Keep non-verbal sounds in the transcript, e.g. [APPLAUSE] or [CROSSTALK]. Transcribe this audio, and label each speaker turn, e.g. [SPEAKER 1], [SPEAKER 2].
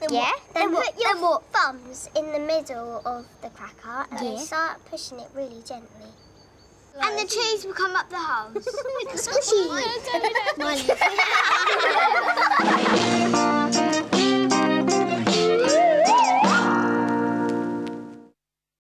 [SPEAKER 1] Then
[SPEAKER 2] Yeah.
[SPEAKER 1] What?
[SPEAKER 3] Then
[SPEAKER 1] Then
[SPEAKER 3] what?
[SPEAKER 1] put your
[SPEAKER 3] Then what?
[SPEAKER 1] thumbs in the middle of the cracker and
[SPEAKER 2] Yeah.
[SPEAKER 1] start pushing it really gently.
[SPEAKER 3] And the cheese will come up the holes. [LAUGHS]
[SPEAKER 1] Squishy. [LAUGHS]